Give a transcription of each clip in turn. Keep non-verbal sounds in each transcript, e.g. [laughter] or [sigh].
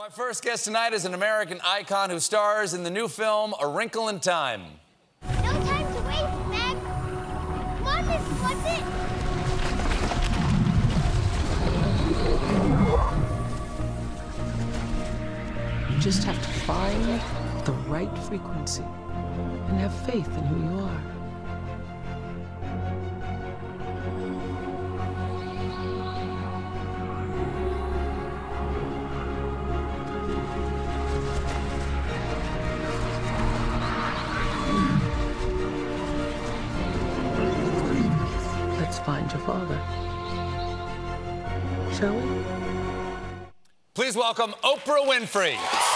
My first guest tonight is an American icon who stars in the new film A Wrinkle in Time. No time to waste, Meg. Come on, Miss Fluffit. You just have to find the right frequency and have faith in who you are. Find your father. Shall we? Please welcome Oprah Winfrey.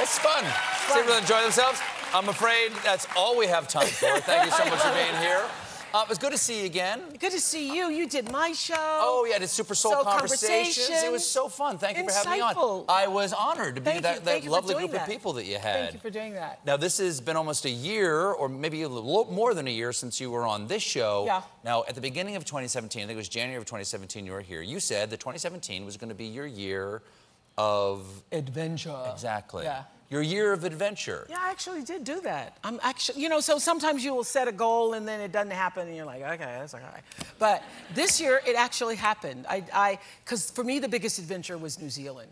It's fun. It's fun. See everyone enjoy themselves. I'm afraid that's all we have time for. [laughs] Thank you so much for being here. Uh, it was good to see you again. Good to see you. You did my show. Oh, yeah, did Super Soul, Soul Conversations. Conversation. It was so fun. Thank you for having me on. I was honored to be Thank that, that Thank you for lovely group that. of people that you had. Thank you for doing that. Now, this has been almost a year, or maybe a little more than a year, since you were on this show. Yeah. Now, at the beginning of 2017, I think it was January of 2017, you were here. You said that 2017 was going to be your year of Adventure. exactly Yeah. your year of adventure. Yeah, I actually did do that. I'm actually, you know, so sometimes you will set a goal and then it doesn't happen and you're like, okay, that's all right. But this year it actually happened. I, I, because for me the biggest adventure was New Zealand,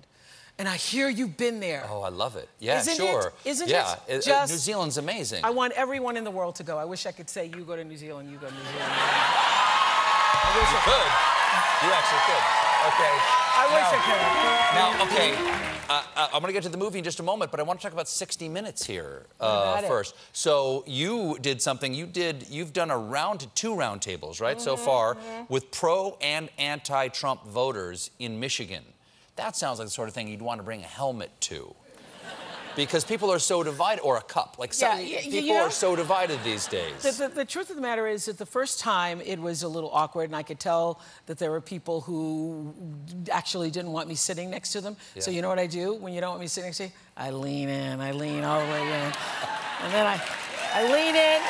and I hear you've been there. Oh, I love it. Yeah, Isn't it? sure. Isn't yeah. it just- New Zealand's amazing. I want everyone in the world to go. I wish I could say you go to New Zealand, you go to New Zealand. I wish I could. You actually could. Okay. I wish Now- I could. Now, okay, uh, uh, I'm going to get to the movie in just a moment, but I want to talk about 60 Minutes here uh, about it? first. So you did something. You did. You've done a round, two round tables, right, so Mm-hmm, far, with pro and anti-Trump voters in Michigan. That sounds like the sort of thing you'd want to bring a helmet to. Because people are so divided, or a cup. Like some, Yeah, y- people know- are so divided these days. The, the, the truth of the matter is that the first time it was a little awkward, and I could tell that there were people who actually didn't want me sitting next to them. So you know what I do when you don't want me sitting next to you? I lean in, I lean all the way in, and then I, I lean in.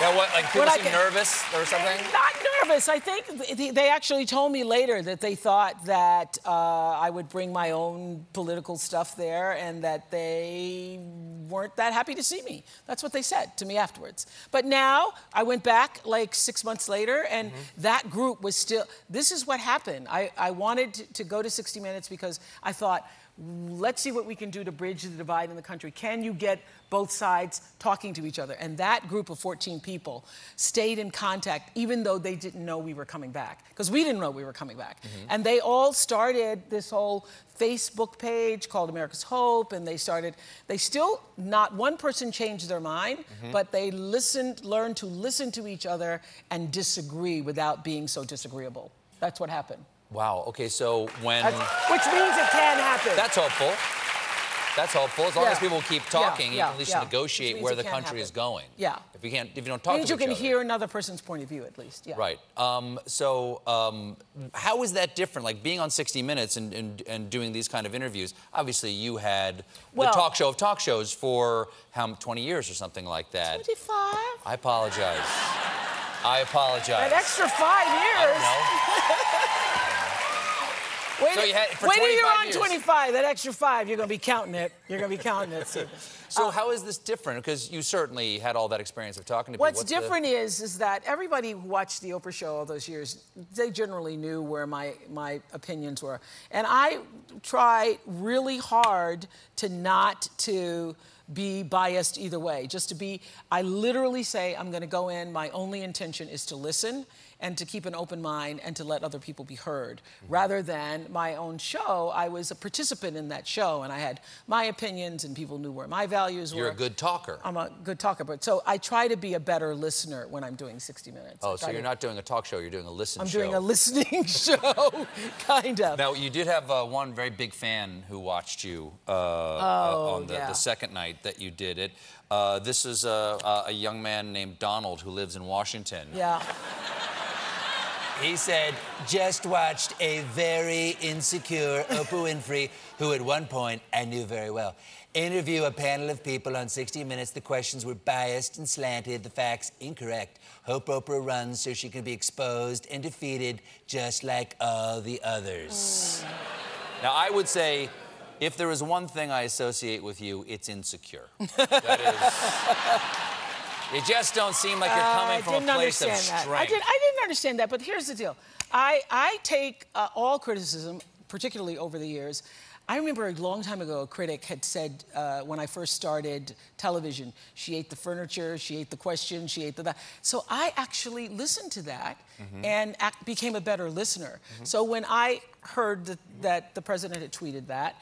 yeah, what? Like people seem nervous or something. Not I think th- th- they actually told me later that they thought that uh, I would bring my own political stuff there and that they weren't that happy to see me. That's what they said to me afterwards. But now I went back like six months later and that group was still, this is what happened. I, I wanted to, to go to 60 Minutes because I thought, let's see what we can do to bridge the divide in the country. Can you get both sides talking to each other? And that group of 14 people stayed in contact, even though they didn't know we were coming back, because we didn't know we were coming back. Mm-hmm. And they all started this whole Facebook page called America's Hope, and they started, they still, not one person changed their mind, mm-hmm. but they listened, learned to listen to each other and disagree without being so disagreeable. That's what happened. Wow. Okay, so when. That's- which means it can happen. That's hopeful. That's hopeful. As long as Yeah. people keep Yeah, talking, you yeah, can at least negotiate where the country happen. is going. Yeah. If you can't, if you don't talk means to you can other. hear another person's point of view at least. Yeah. Right. Um, so, um, how is that different? Like being on 60 Minutes and, and, and doing these kind of interviews. Obviously, you had Well- the talk show of talk shows for how 20 years or something like that. 25. I apologize. I apologize. An extra five years. [laughs] Wait, So you had- for wait till you're on years. 25. That extra five, you're going to be counting it. You're going to be counting it. [laughs] So. So, how is this different? Because you certainly had all that experience of talking to people. What's the- different is is that everybody who watched the Oprah show all those years, they generally knew where my my opinions were, and I try really hard to not to be biased either way. Just to be, I literally say I'm going to go in. My only intention is to listen and to keep an open mind and to let other people be heard. Rather than my own show, I was a participant in that show and I had my opinions and people knew where my values were. You're a good talker. I'm a good talker, but so I try to be a better listener when I'm doing 60 Minutes. Oh, so you're to- not doing a talk show, you're doing a listen I'm show. doing a listening [laughs] show, kind of. Now, you did have uh, one very big fan who watched you uh, uh, on the, Oh, yeah. the second night that you did it. Uh, this is a, a, a young man named Donald who lives in Washington. Yeah. He said, just watched a very insecure Oprah Winfrey, who at one point I knew very well, interview a panel of people on 60 Minutes. The questions were biased and slanted, the facts incorrect. Hope Oprah runs so she can be exposed and defeated just like all the others. Now, I would say, if there is one thing I associate with you, it's insecure. [laughs] that is. You just don't seem like you're coming I from a place of understand that. strength. I, did, I didn't understand that, but here's the deal. I, I take uh, all criticism, particularly over the years. I remember a long time ago, a critic had said uh, when I first started television, she ate the furniture, she ate the questions, she ate the that. So I actually listened to that Mm-hmm. and act, became a better listener. So when I heard that, that the president had tweeted that,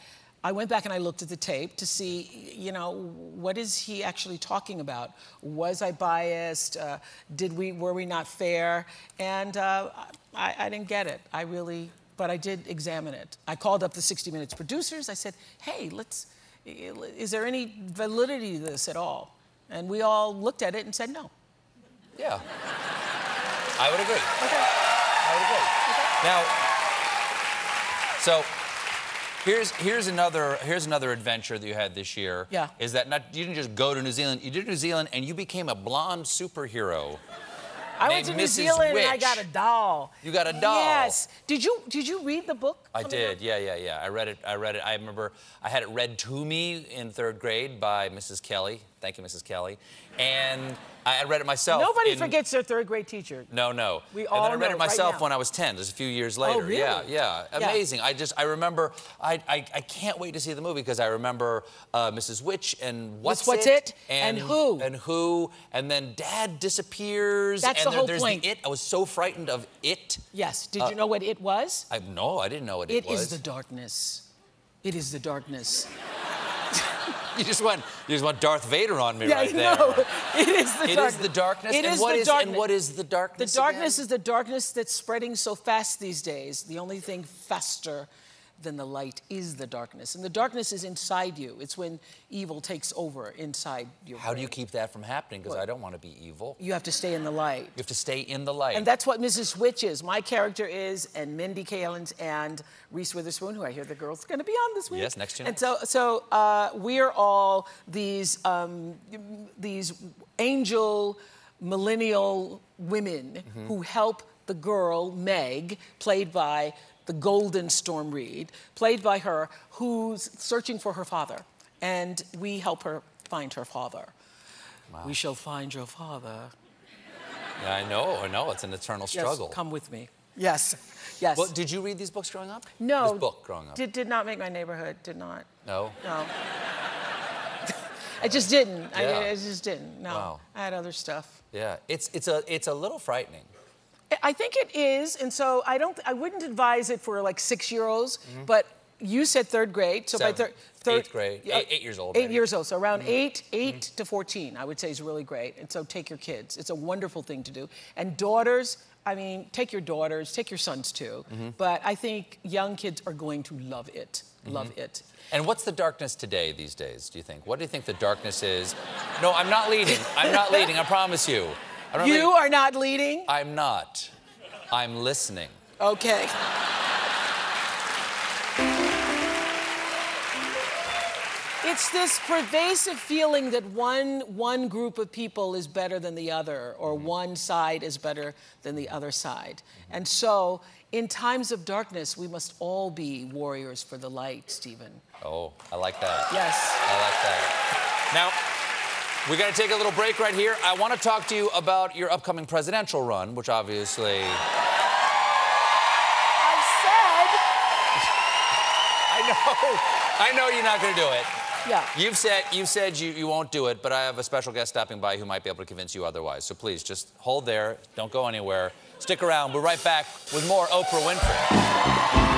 I went back and I looked at the tape to see, you know, what is he actually talking about? Was I biased? Uh, did we were we not fair? And uh, I, I didn't get it. I really, but I did examine it. I called up the 60 Minutes producers. I said, hey, let's. Is there any validity to this at all? And we all looked at it and said no. Yeah. I would agree. Okay. I would agree. Now, so here's here's another here's another adventure that you had this year. Yeah. Is that not you didn't just go to New Zealand, you did New Zealand and you became a blonde superhero. I went to Named New Mrs. Zealand and I got a doll. You got a doll. Yes. Did you did you read the book? I did, up? yeah, yeah, yeah. I read it. I read it. I remember I had it read to me in third grade by Mrs. Kelly. Thank you, Mrs. Kelly. And I read it myself. Nobody in- forgets their third grade teacher. No, no. We and all then I read it myself. Oh, when I was 10, just a few years later. Oh, really? Yeah, yeah. Yeah. Amazing. I just, I remember, I, I, I can't wait to see the movie because I remember uh, Mrs. Which and What's, What's It? And Who? And Who. And then Dad disappears. That's and the there- whole there's point. The it. I was so frightened of It. Yes. Did you know what it was? I, no, I didn't know what it, It was. It is the darkness. It is the darkness. [laughs] you just went, you just went Darth Vader on me yeah, right there. no. [laughs] It is the It darkness. is the darkness. It and is what the is- darkness. and what is the darkness? The darkness? darkness again? is the darkness that's spreading so fast these days. The only thing faster than the light is the darkness. And the darkness is inside you. It's when evil takes over inside you. How do you keep that from happening? Because I don't want to be evil. You have to stay in the light. You have to stay in the light. And that's what Mrs. Which is. My character is, and Mindy Kaling and Reese Witherspoon, who I hear the girl's going to be on this week. Yes, next year. And so, so uh, we're all these um, these angel millennial women Mm-hmm. who help the girl Meg, played by the Golden Storm Reid, played by her, who's searching for her father, and we help her find her father. We shall find your father. Yeah, I know, I know. It's an eternal struggle. Yes, come with me. Yes, yes. Well, did you read these books growing up? no. This book growing up? Did, did not make my neighborhood. Did not. no. No. [laughs] I just didn't. I, I just didn't. No. Wow. I had other stuff. Yeah, it's it's a it's a little frightening. I- think it is, and so I don't. I wouldn't advise it for like six-year-olds. But you said third grade, so by Mm-hmm. Third, third Eighth grade. Eight- eight years old, Eight maybe. Mm-hmm. years old. So around eight, 8 to fourteen, I would say is really great. And so take your kids. It's a wonderful thing to do. And daughters. I mean, take your daughters, take your sons too. Mm-hmm. But I think young kids are going to love it. Love it. And what's the darkness today these days? Do you think? What do you think the darkness is? No, I'm not leading. I'm not leading. I promise you. You are not leading. I'm not. I'm listening. Okay. It's this pervasive feeling that one, one group of people is better than the other, or mm-hmm. one side is better than the other side. Mm-hmm. And so, in times of darkness, we must all be warriors for the light, Stephen. Oh, I like that. Yes. I like that. Now, we got to take a little break right here. I want to talk to you about your upcoming presidential run, which obviously I said [laughs] I know. I know you're not going to do it. Yeah. You've said you've said you, you won't do it, but I have a special guest stopping by who might be able to convince you otherwise. So please just hold there. Don't go anywhere. Stick around. We're right back with more Oprah Winfrey.